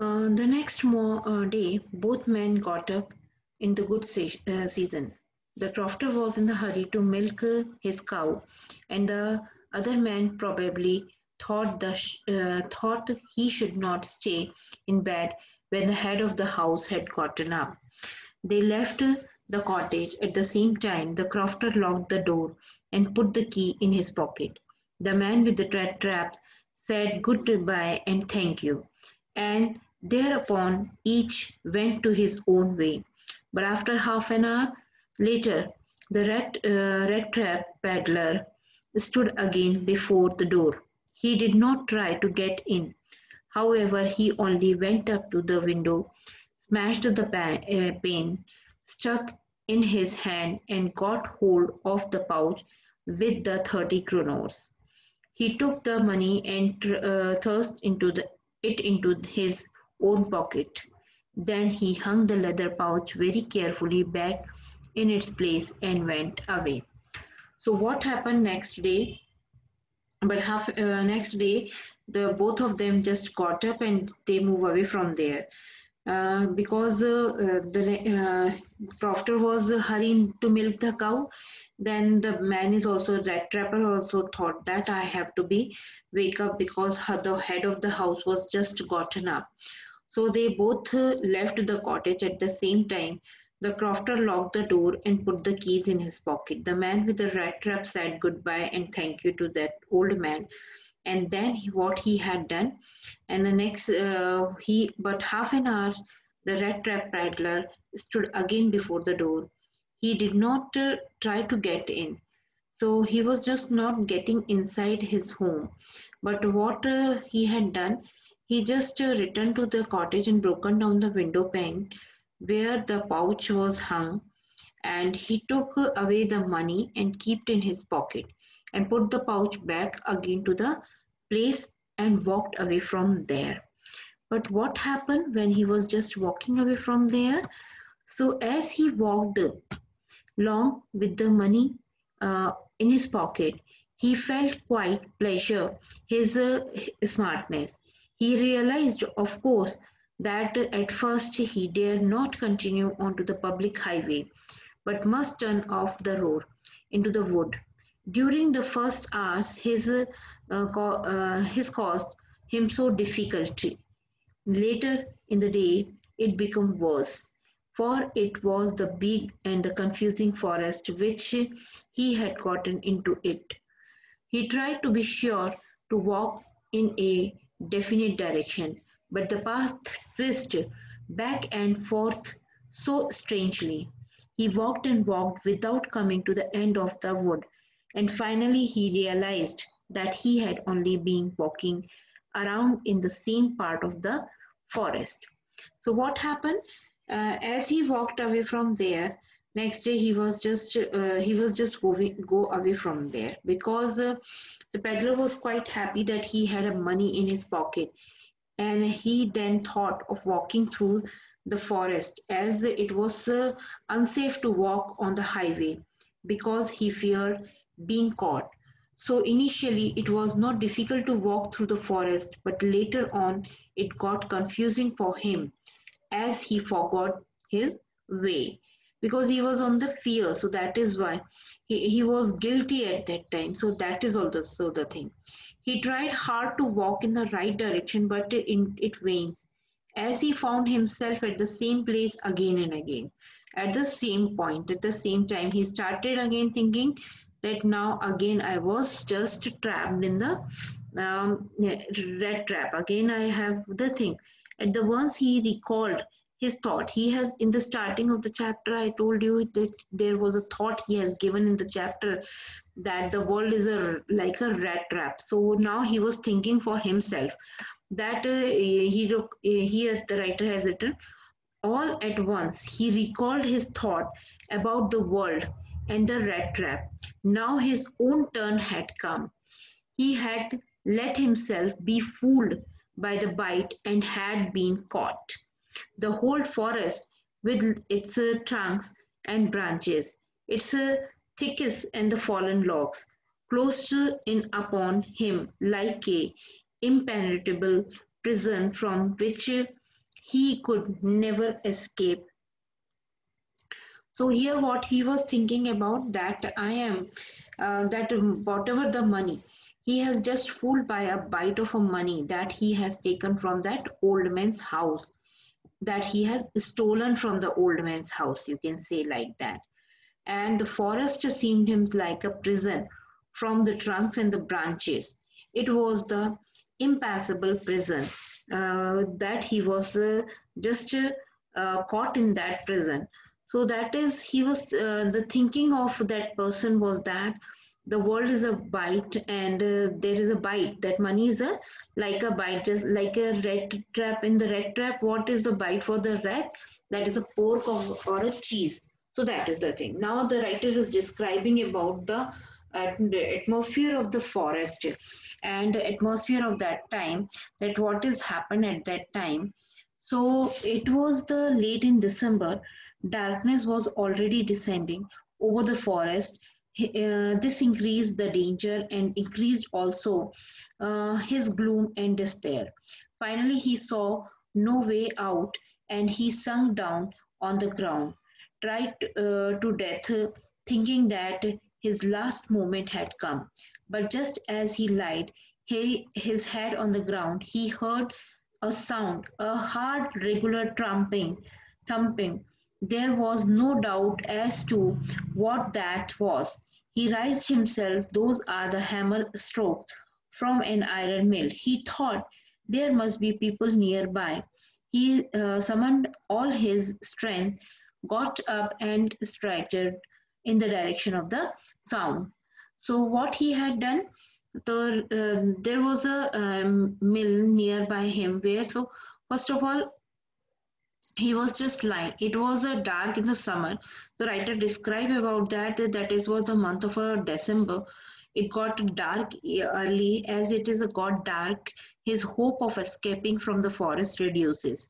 Uh, the next mo- uh, day, both men got up in the good se- uh, season. The crofter was in a hurry to milk his cow, and the other man probably thought, the uh, thought he should not stay in bed when the head of the house had gotten up. They left the cottage at the same time. The crofter locked the door and put the key in his pocket. The man with the rat trap said goodbye and thank you, and thereupon each went to his own way. But after half an hour later, the rat, uh, rat trap peddler stood again before the door. He did not try to get in. However, he only went up to the window, smashed the pa- uh, pane, stuck in his hand, and got hold of the pouch with the 30 kronor. He took the money and uh, thrust into the, it into his own pocket. Then he hung the leather pouch very carefully back in its place and went away. So what happened next day? But half uh, next day, the both of them just got up and they move away from there. Uh, because uh, the uh, crofter was hurrying to milk the cow then the man is also rat trapper also thought that i have to be wake up because the head of the house was just gotten up so they both left the cottage at the same time. The crofter locked the door and put the keys in his pocket. The man with the rat trap said goodbye and thank you to that old man. And then he, what he had done and the next uh, he but half an hour the rat trap peddler stood again before the door. He did not uh, try to get in. So he was just not getting inside his home. But what uh, he had done he just uh, returned to the cottage and broken down the window pane where the pouch was hung and he took away the money and kept in his pocket and put the pouch back again to the place and walked away from there. But what happened when he was just walking away from there? So as he walked long with the money uh, in his pocket, he felt quite pleasure his uh, smartness. He realized, of course, that at first he dared not continue onto the public highway, but must turn off the road into the wood. During the first hours, his, uh, uh, his caused him so difficulty. Later in the day, it became worse, for it was the big and the confusing forest which he had gotten into it. He tried to be sure to walk in a definite direction, but the path twisted back and forth so strangely. He walked and walked without coming to the end of the wood, and finally he realized that he had only been walking around in the same part of the forest. So what happened? Uh, as he walked away from there, next day he was just uh, he was just going go away from there because uh, the peddler was quite happy that he had a money in his pocket and he then thought of walking through the forest as it was uh, unsafe to walk on the highway because he feared being caught. So initially it was not difficult to walk through the forest but later on it got confusing for him as he forgot his way because he was on the fear. So that is why he, he was guilty at that time. So that is also the thing. He tried hard to walk in the right direction but in, it wanes as he found himself at the same place again and again. At the same point at the same time he started again thinking that now again i was just trapped in the um, red trap. Again i have the thing. At the once he recalled his thought. He has in the starting of the chapter i told you that there was a thought he has given in the chapter that the world is a like a rat trap. So now he was thinking for himself that uh, he here the writer has written all at once he recalled his thought about the world and the rat trap. Now his own turn had come. He had let himself be fooled by the bite and had been caught the whole forest with its uh, trunks and branches, its uh, thickets and the fallen logs, closed in upon him like a impenetrable prison from which he could never escape. So here what he was thinking about that I am, uh, that whatever the money, he has just fooled by a bite of a money that he has taken from that old man's house, that he has stolen from the old man's house, you can say like that. And the forest seemed him like a prison from the trunks and the branches. It was the impassable prison uh, that he was uh, just uh, caught in that prison. So that is, he was, uh, the thinking of that person was that the world is a bite and uh, there is a bite that money is a like a bite just like a rat trap. In the rat trap what is the bite for the rat? That is a pork of, or a cheese. So that is the thing. Now the writer is describing about the atmosphere of the forest and atmosphere of that time that what is happened at that time. So it was the late in december. Darkness was already descending over the forest uh, this increased the danger and increased also uh, his gloom and despair finally he saw no way out and he sunk down on the ground tried uh, to death thinking that his last moment had come. But just as he lied, he, his head on the ground, he heard a sound, a hard, regular trumping, thumping. There was no doubt as to what that was. He raised himself, those are the hammer strokes from an iron mill. He thought there must be people nearby. He uh, summoned all his strength, got up and stretched in the direction of the sound. So what he had done, the, uh, there was a um, mill nearby him where, so first of all, he was just lying. It was a dark in the summer. The writer described about that, that is was the month of uh, December. It got dark early as it is got dark. His hope of escaping from the forest reduces.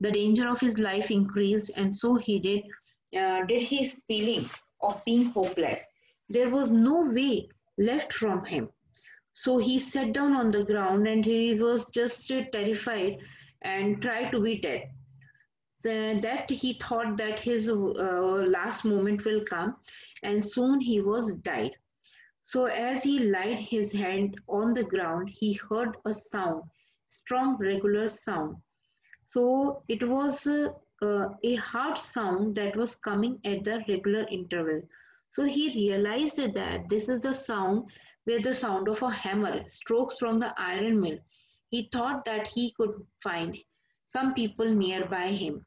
The danger of his life increased and so he did, uh, did his feeling of being hopeless. There was no way left from him. So he sat down on the ground and he was just terrified and tried to be dead. That he thought that his uh, last moment will come and soon he was died. So as he laid his hand on the ground, he heard a sound, strong regular sound. So it was uh, uh, a hard sound that was coming at the regular interval. So he realized that this is the sound where the sound of a hammer strokes from the iron mill. He thought that he could find some people nearby him.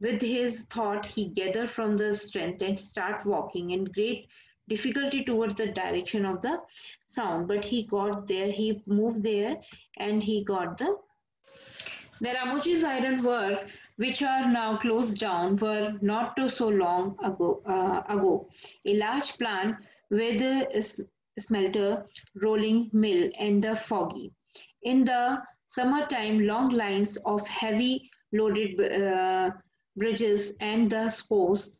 With his thought, he gathered from the strength and start walking in great difficulty towards the direction of the sound. But he got there, he moved there and he got the the Ramsjö's iron work which are now closed down, were not so long ago. Uh, ago. A large plant with a smelter, rolling mill, and the forge. In the summertime, long lines of heavy loaded uh, bridges and the spores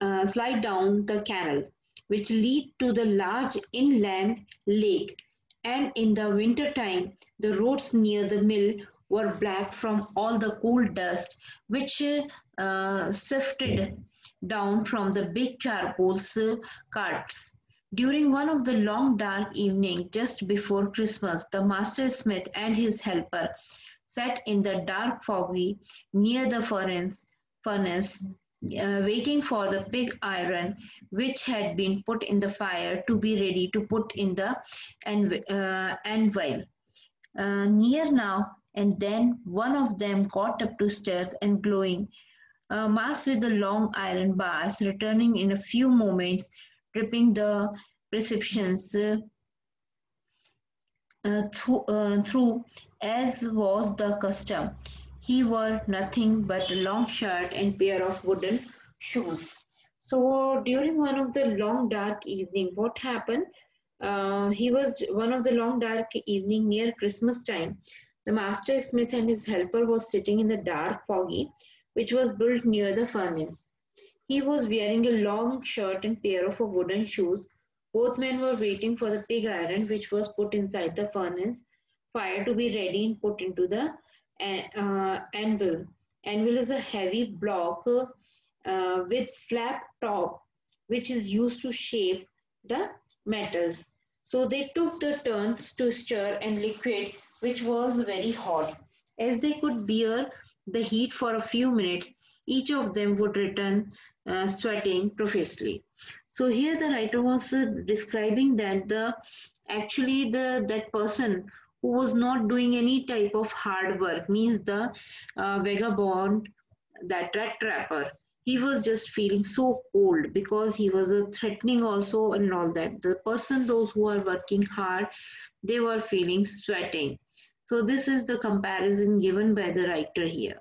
uh, slide down the canal, which lead to the large inland lake. And in the winter time, the roads near the mill were black from all the coal dust which uh, sifted down from the big charcoal carts. During one of the long dark evenings just before Christmas, the master smith and his helper sat in the dark forge near the furnace, furnace uh, waiting for the pig iron which had been put in the fire to be ready to put in the anv uh, anvil. Uh, near now, and then one of them got up to stairs and glowing, uh, masked with the long iron bars, returning in a few moments, dripping the prescriptions uh, th uh, through, as was the custom. He wore nothing but a long shirt and pair of wooden shoes. So during one of the long dark evening, what happened? Uh, he was one of the long dark evening near Christmas time. The master smith and his helper was sitting in the dark forge, which was built near the furnace. He was wearing a long shirt and pair of wooden shoes. Both men were waiting for the pig iron, which was put inside the furnace, fire to be ready and put into the uh, anvil. Anvil is a heavy block uh, with flat top, which is used to shape the metals. So they took the turns to stir and liquid, which was very hot. As they could bear the heat for a few minutes, each of them would return uh, sweating profusely. So here the writer was uh, describing that the actually the that person who was not doing any type of hard work means the uh, vagabond that rat trapper he was just feeling so cold because he was uh, threatening also and all that. The person those who are working hard they were feeling sweating. So this is the comparison given by the writer here